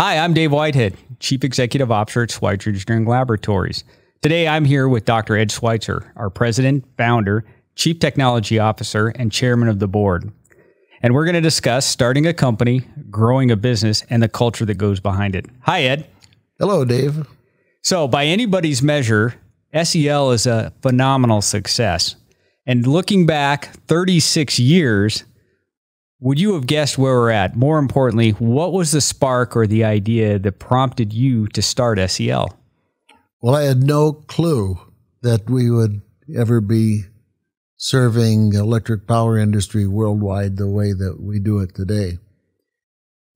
Hi, I'm Dave Whitehead, Chief Executive Officer at Schweitzer Engineering Laboratories. Today I'm here with Dr. Ed Schweitzer, our President, Founder, Chief Technology Officer, and Chairman of the Board. And we're going to discuss starting a company, growing a business, and the culture that goes behind it. Hi, Ed. Hello, Dave. So, by anybody's measure, SEL is a phenomenal success. And looking back 36 years, would you have guessed where we're at? More importantly, what was the spark or the idea that prompted you to start SEL? Well, I had no clue that we would ever be serving electric power industry worldwide the way that we do it today.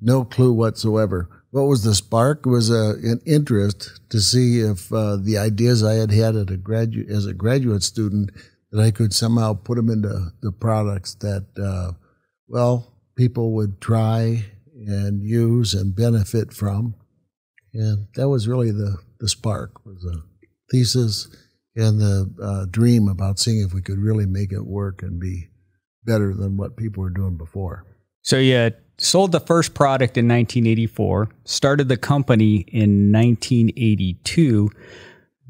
No clue whatsoever. What was the spark? It was a, an interest to see if uh, the ideas I had had at a graduate, as a graduate student that I could somehow put them into the products that, uh, well, people would try and use and benefit from. And that was really the, the spark, was the thesis and the uh, dream about seeing if we could really make it work and be better than what people were doing before. So you sold the first product in 1984, started the company in 1982.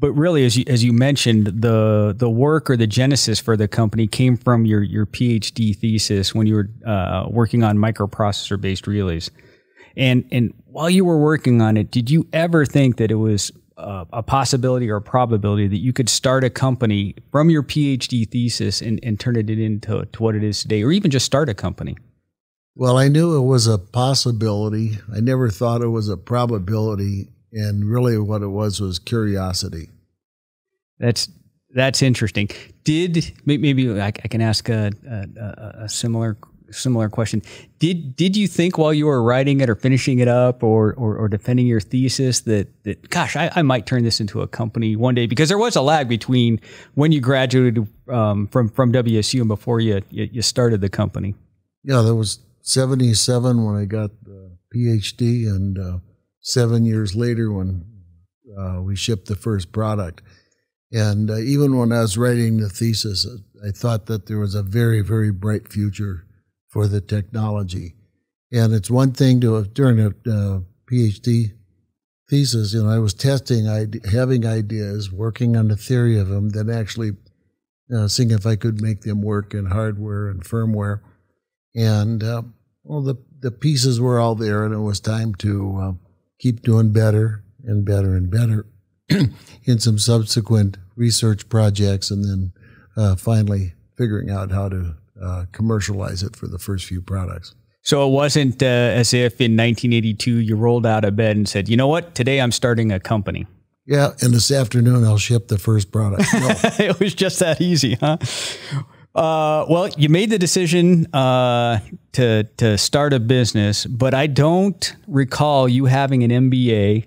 But really, as you, as you mentioned, the the work or the genesis for the company came from your your PhD thesis when you were uh, working on microprocessor based relays. And and while you were working on it, did you ever think that it was uh, a possibility or a probability that you could start a company from your PhD thesis and, and turn it into to what it is today, or even just start a company? Well, I knew it was a possibility. I never thought it was a probability, and really, what it was was curiosity. That's that's interesting. Did maybe I, can ask a, a, a similar similar question. Did did you think while you were writing it or finishing it up or or, or defending your thesis that that gosh I, I, might turn this into a company one day because there was a lag between when you graduated um, from from WSU and before you, you, you started the company. Yeah, there was seventy seven when I got the PhD, and uh, seven years later when uh, we shipped the first product. And uh, even when I was writing the thesis, I thought that there was a very, very bright future for the technology. And it's one thing to during a uh, PhD thesis, you know, I was testing, having ideas, working on the theory of them, then actually uh, seeing if I could make them work in hardware and firmware. And uh, well, the the pieces were all there, and it was time to uh, keep doing better and better and better in some subsequent research projects, and then uh, finally figuring out how to uh, commercialize it for the first few products. So it wasn't uh, as if in 1982 you rolled out of bed and said, "You know what? Today I'm starting a company." Yeah, and this afternoon I'll ship the first product. No. it was just that easy, huh? Uh, well, you made the decision uh, to to start a business, but I don't recall you having an MBA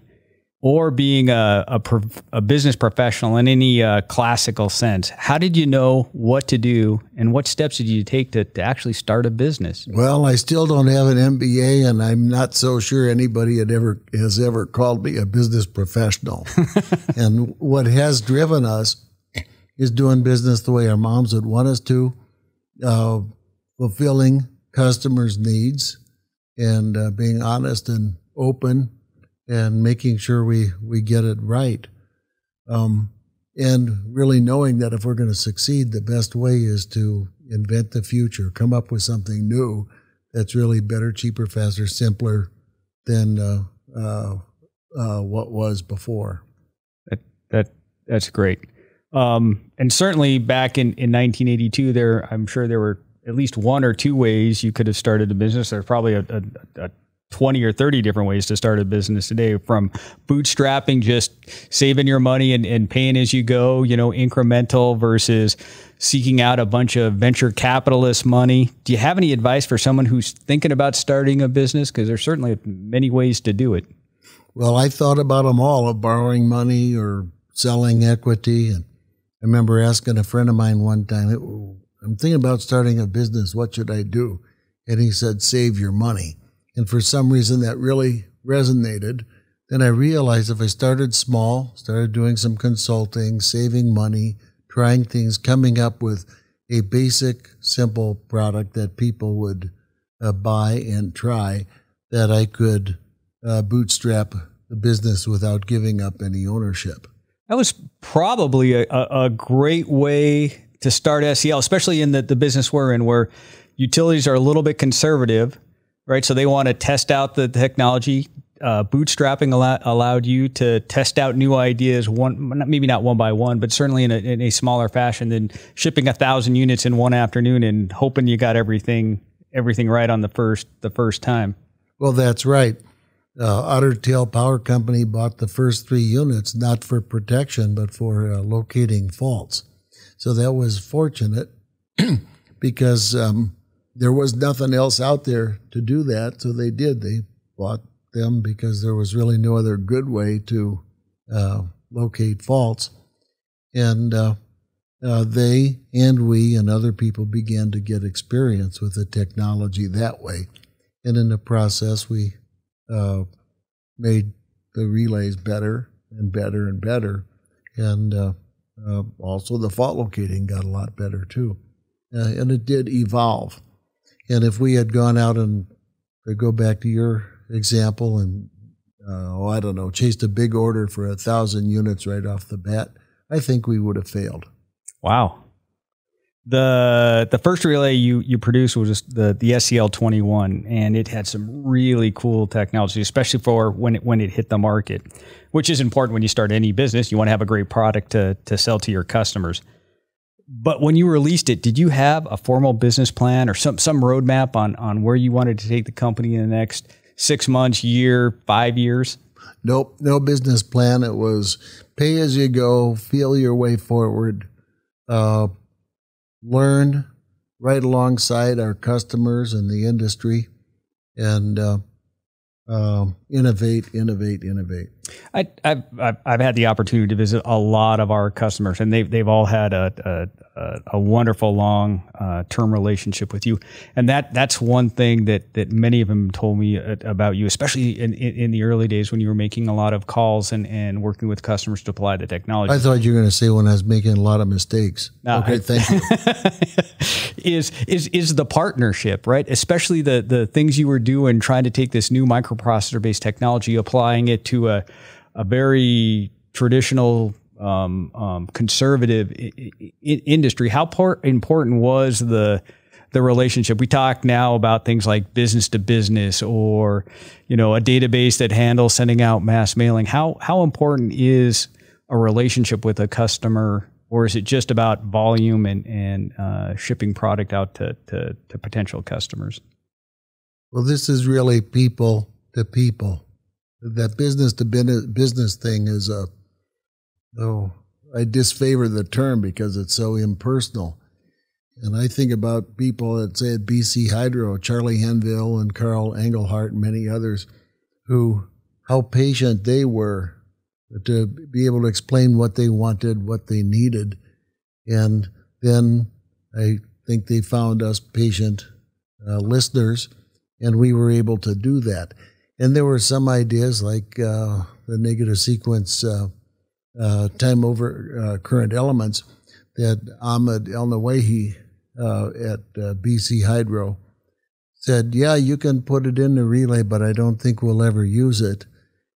or being a, a, a business professional in any uh, classical sense. How did you know what to do and what steps did you take to, to actually start a business? Well, I still don't have an MBA, and I'm not so sure anybody had ever has ever called me a business professional. and what has driven us is doing business the way our moms would want us to, uh, fulfilling customers' needs, and uh, being honest and open and making sure we, we get it right. Um, and really knowing that if we're going to succeed, the best way is to invent the future, come up with something new that's really better, cheaper, faster, simpler than uh, uh, uh, what was before. That, that that's great. Um, and certainly back in, in 1982, there I'm sure there were at least one or two ways you could have started a business. There's probably a, a, a 20 or 30 different ways to start a business today from bootstrapping, just saving your money and, and paying as you go, you know, incremental versus seeking out a bunch of venture capitalist money. Do you have any advice for someone who's thinking about starting a business? Because there's certainly many ways to do it. Well, I thought about them all of borrowing money or selling equity. And remember asking a friend of mine one time, I'm thinking about starting a business. What should I do? And he said, save your money. And for some reason that really resonated. Then I realized if I started small, started doing some consulting, saving money, trying things, coming up with a basic, simple product that people would uh, buy and try, that I could uh, bootstrap the business without giving up any ownership. That was probably a, a, great way to start SEL, especially in the, the business we're in, where utilities are a little bit conservative, right? So they want to test out the technology. Uh, bootstrapping allow, allowed you to test out new ideas, one maybe not one by one, but certainly in a, in a smaller fashion than shipping a thousand units in one afternoon and hoping you got everything everything right on the first the first time. Well, that's right. Uh, Otter Tail Power Company bought the first three units not for protection but for uh, locating faults. So that was fortunate because um, there was nothing else out there to do that. So they did. They bought them because there was really no other good way to uh, locate faults. And uh, uh, they and we and other people began to get experience with the technology that way. And in the process, we uh, made the relays better and better and better. And uh, uh, also the fault locating got a lot better too. and it did evolve. And if we had gone out and go back to your example and uh, oh, I don't know, chased a big order for a thousand units right off the bat, I think we would have failed. Wow. The the first relay you you produced was the the SEL twenty one, and it had some really cool technology, especially for when it when it hit the market, which is important when you start any business. You want to have a great product to to sell to your customers. But when you released it, did you have a formal business plan or some some roadmap on on where you wanted to take the company in the next six months, year, five years? Nope, no business plan. It was pay as you go, feel your way forward, uh, learn right alongside our customers and the industry, and uh, um, innovate, innovate, innovate. I, have I've had the opportunity to visit a lot of our customers, and they've they've all had a a, a wonderful long uh, term relationship with you, and that that's one thing that that many of them told me uh, about you, especially in, in, in the early days when you were making a lot of calls and, and working with customers to apply the technology. I thought you were going to say when I was making a lot of mistakes. Okay, I, thank you. is is is the partnership right? Especially the the things you were doing, trying to take this new microprocessor based technology, applying it to a a very traditional um, um, conservative industry. How important was the the relationship? We talk now about things like business to business, or you know, a database that handles sending out mass mailing. How how important is a relationship with a customer, or is it just about volume and and uh, shipping product out to, to to potential customers? Well, this is really people to people. That business to business thing is a Oh, I disfavor the term because it's so impersonal. And I think about people that say at BC Hydro, Charlie Henville and Carl Engelhart and many others, who how patient they were to be able to explain what they wanted, what they needed. And then I think they found us patient uh, listeners, and we were able to do that. And there were some ideas like uh, the negative sequence uh, uh, time over uh, current elements that Ahmed Elneweihi uh, at BC Hydro said, Yeah, you can put it in the relay, but I don't think we'll ever use it.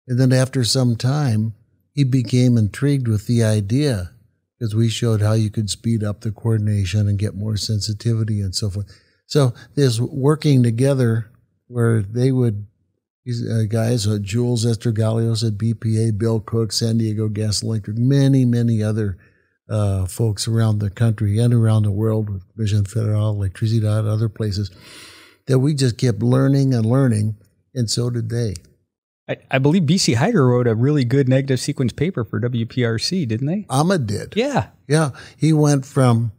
And then after some time, he became intrigued with the idea because we showed how you could speed up the coordination and get more sensitivity and so forth. So this working together where they would these uh, guys, uh, Jules Esztergalyos at BPA, Bill Cook, San Diego Gas Electric, many, many other uh, folks around the country and around the world with Comisión Federal, Electricidad, other places, that we just kept learning and learning, and so did they. I, I, believe BC Hydro wrote a really good negative sequence paper for WPRC, didn't they? Ahmed did. Yeah. Yeah. He went from,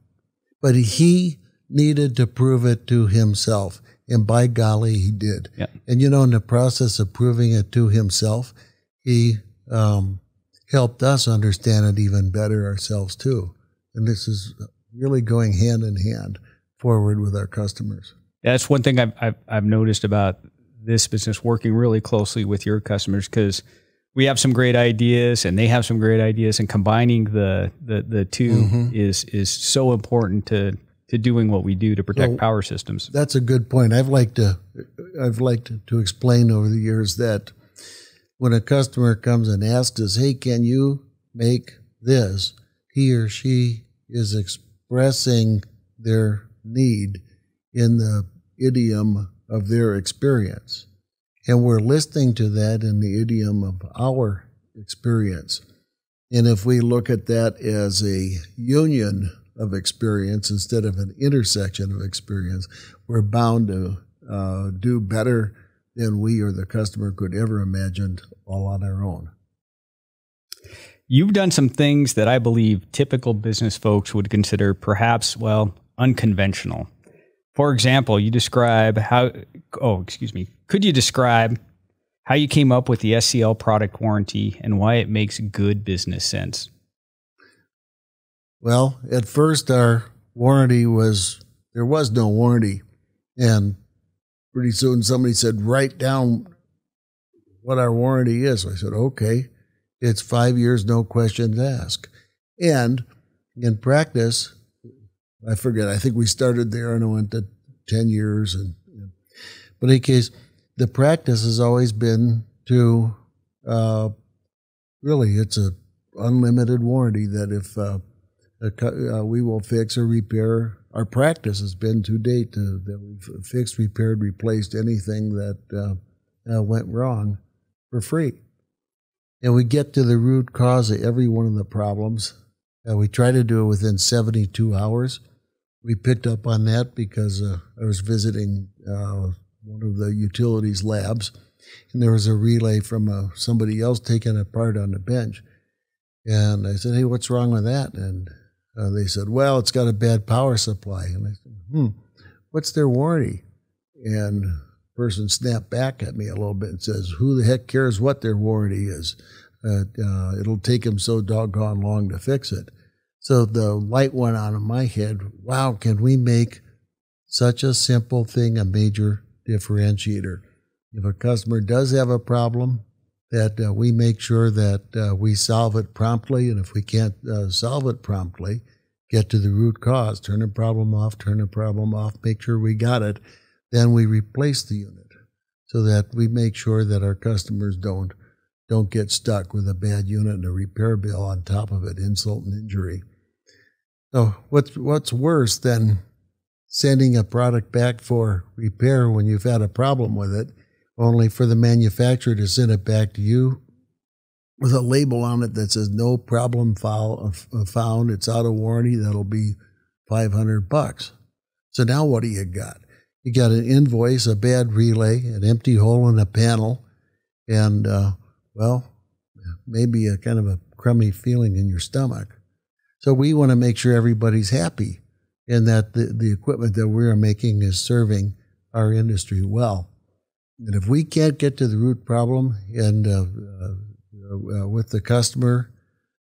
but he needed to prove it to himself. And by golly, he did. Yeah. And you know, in the process of proving it to himself, he um, helped us understand it even better ourselves too. And this is really going hand in hand forward with our customers. Yeah, that's one thing I've, I've, I've noticed about this business working really closely with your customers because we have some great ideas and they have some great ideas and combining the the, the 2 mm-hmm. is is so important to to doing what we do to protect power systems. That's a good point. I've liked to I've liked to explain over the years that when a customer comes and asks us, hey, can you make this? He or she is expressing their need in the idiom of their experience. And we're listening to that in the idiom of our experience. And if we look at that as a union of experience instead of an intersection of experience, we're bound to uh, do better than we or the customer could ever imagine all on our own. You've done some things that I believe typical business folks would consider perhaps, well, unconventional. For example, you describe how, oh, excuse me, could you describe how you came up with the SEL product warranty and why it makes good business sense? Well, at first, our warranty was there was no warranty. And pretty soon somebody said, write down what our warranty is. I said, okay, it's five years, no questions asked. And in practice, I forget, I think we started there and it went to 10 years. And, but in any case, the practice has always been to uh, really, it's a unlimited warranty that if uh, uh, we will fix or repair. Our practice has been to date uh, that we've fixed, repaired, replaced anything that uh, uh, went wrong for free. And we get to the root cause of every one of the problems. Uh, we try to do it within 72 hours. We picked up on that because uh, I was visiting one of the utilities labs, and there was a relay from somebody else taking apart on the bench. And I said, "Hey, what's wrong with that?" And uh, they said, well, it's got a bad power supply. And I said, hmm, what's their warranty? And the person snapped back at me a little bit and says, who the heck cares what their warranty is? Uh, uh, it'll take them so doggone long to fix it. So the light went on in my head. Wow, can we make such a simple thing a major differentiator? If a customer does have a problem, that uh, we make sure that uh, we solve it promptly. And if we can't uh, solve it promptly, get to the root cause, turn the problem off, turn the problem off, make sure we got it. Then we replace the unit so that we make sure that our customers don't don't get stuck with a bad unit and a repair bill on top of it, insult and injury. So what's what's worse than sending a product back for repair when you've had a problem with it only for the manufacturer to send it back to you with a label on it that says no problem uh, found. It's out of warranty. That'll be 500 bucks. So now what do you got? You got an invoice, a bad relay, an empty hole in a panel, and, uh, well, maybe a kind of a crummy feeling in your stomach. So we want to make sure everybody's happy and that the, the equipment that we're making is serving our industry well. And if we can't get to the root problem and uh, uh, uh, with the customer,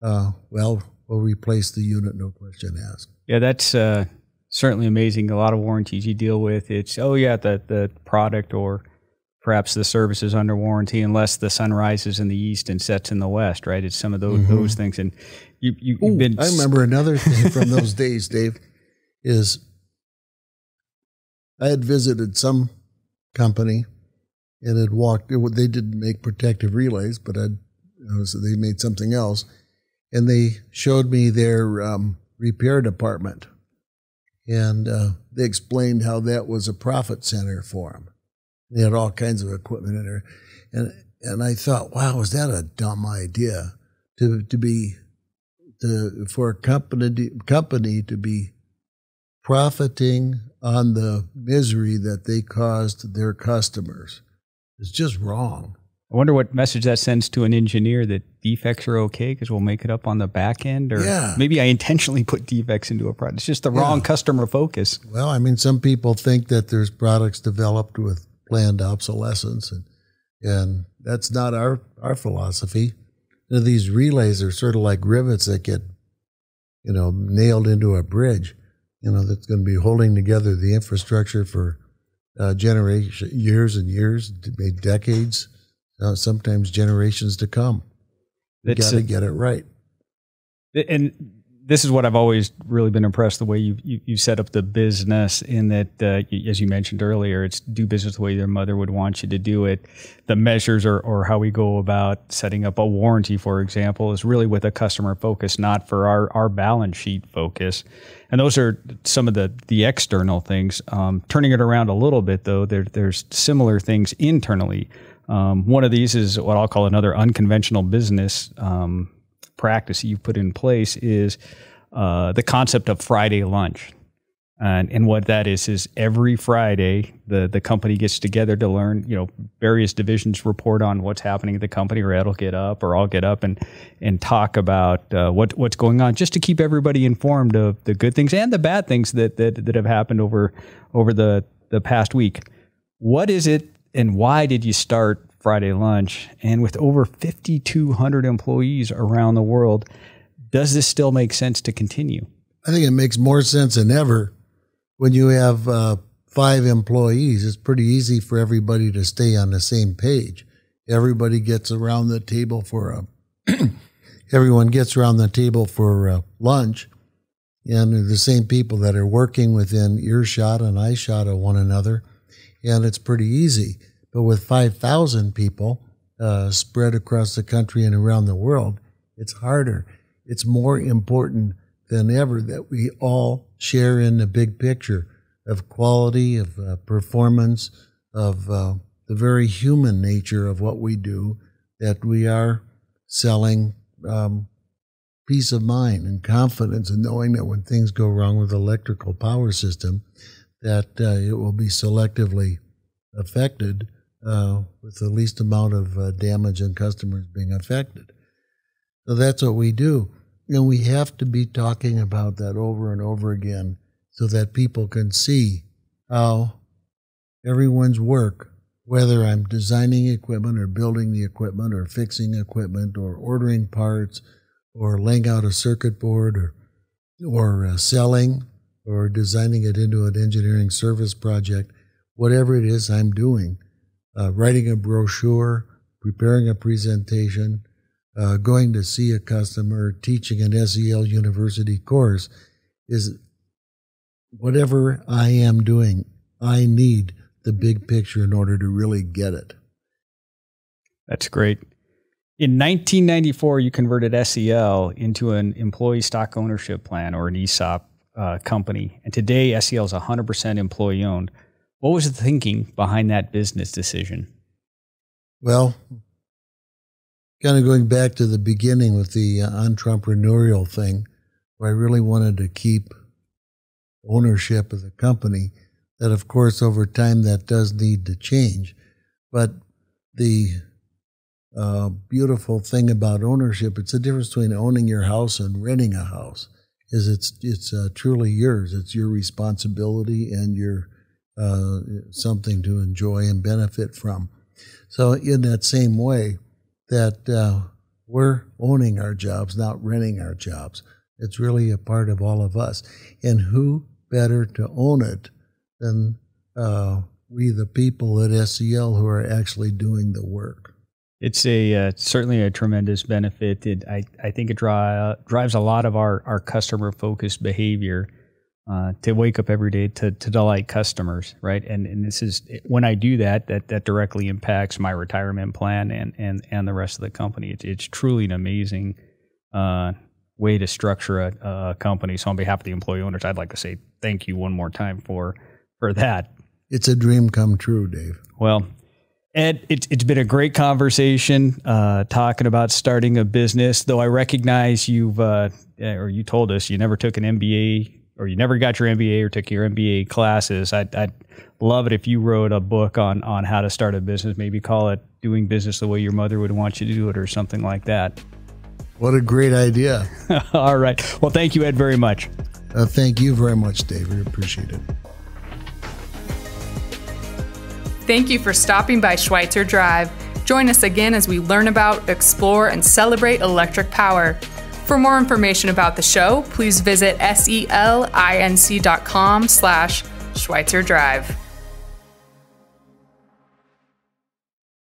uh, well, we'll replace the unit, no question asked. Yeah, that's uh, certainly amazing. A lot of warranties you deal with, it's oh yeah, the the product or perhaps the service is under warranty unless the sun rises in the east and sets in the west. Right? It's some of those mm-hmm. those things. And you you have been. I remember another thing from those days, Dave, is I had visited some company and had walked. They didn't make protective relays, but I'd, they made something else, and they showed me their um, repair department, and uh, they explained how that was a profit center for them. They had all kinds of equipment in there, and and I thought, wow, is that a dumb idea to to be for a company company to be profiting on the misery that they caused their customers is just wrong. I wonder what message that sends to an engineer that defects are okay because we'll make it up on the back end, or yeah. maybe I intentionally put defects into a product. It's just the wrong customer focus. Well, I mean, some people think that there's products developed with planned obsolescence, and and that's not our our philosophy. You know, these relays are sort of like rivets that get, you know, nailed into a bridge. You know, that's going to be holding together the infrastructure for uh, generation, years and years, maybe decades, uh, sometimes generations to come. You got to get it right. And this is what I've always really been impressed the way you you, you set up the business in that uh, as you mentioned earlier, it's do business the way your mother would want you to do it. The measures or or how we go about setting up a warranty, for example, is really with a customer focus, not for our our balance sheet focus. And those are some of the the external things. Um, turning it around a little bit though, there, there's similar things internally. Um, one of these is what I'll call another unconventional business. Um, practice you've put in place is uh, the concept of Friday lunch. And, and what that is is every Friday the the company gets together to learn. You know, various divisions report on what's happening at the company, or Ed'll get up, or I'll get up and and talk about uh, what what's going on, just to keep everybody informed of the good things and the bad things that that, that have happened over over the the past week. What is it, and why did you start Friday lunch. And with over 5,200 employees around the world, does this still make sense to continue? I think it makes more sense than ever when you have uh, five employees. It's pretty easy for everybody to stay on the same page. Everybody gets around the table for a, everyone gets around the table for uh, lunch, and the same people that are working within earshot and eyeshot of one another, and it's pretty easy. But with 5,000 people uh, spread across the country and around the world, it's harder. It's more important than ever that we all share in the big picture of quality, of uh, performance, of uh, the very human nature of what we do, that we are selling um, peace of mind and confidence in knowing that when things go wrong with the electrical power system, that uh, it will be selectively affected uh, with the least amount of uh, damage and customers being affected. So that's what we do. And we have to be talking about that over and over again so that people can see how everyone's work, whether I'm designing equipment or building the equipment or fixing equipment or ordering parts or laying out a circuit board or, or uh, selling or designing it into an engineering service project, whatever it is I'm doing uh, writing a brochure, preparing a presentation, uh, going to see a customer, teaching an SEL university course is whatever I am doing, I need the big picture in order to really get it. That's great. In 1994, you converted SEL into an employee stock ownership plan or an ESOP uh, company. And today, SEL is 100% employee owned. What was the thinking behind that business decision? Well, kind of going back to the beginning with the uh, entrepreneurial thing, where I really wanted to keep ownership of the company. That, of course, over time, that does need to change. But the uh, beautiful thing about ownership, it's the difference between owning your house and renting a house. Is it's it's uh, truly yours. It's your responsibility and your uh, something to enjoy and benefit from. So, in that same way, that uh, we're owning our jobs, not renting our jobs. It's really a part of all of us. And who better to own it than uh, we, the people at SEL, who are actually doing the work? It's a uh, certainly a tremendous benefit. It, I I think it dri- drives a lot of our our customer focused behavior uh, to wake up every day to, to delight customers, right? And and this is when I do that, that that directly impacts my retirement plan and and and the rest of the company. It's it's truly an amazing uh, way to structure a, a, company. So on behalf of the employee owners, I'd like to say thank you one more time for for that. It's a dream come true, Dave. Well. Ed, it's, it's been a great conversation uh, talking about starting a business. Though I recognize you've, uh, or you told us you never took an MBA or you never got your MBA or took your MBA classes, I'd, I'd love it if you wrote a book on on how to start a business. Maybe call it "Doing Business the Way Your Mother Would Want You to Do It" or something like that. What a great idea! All right. Well, thank you, Ed, very much. Uh, thank you very much, David. Appreciate it. Thank you for stopping by Schweitzer Drive. Join us again as we learn about, explore, and celebrate electric power. For more information about the show, please visit selinc.com slash Schweitzer Drive.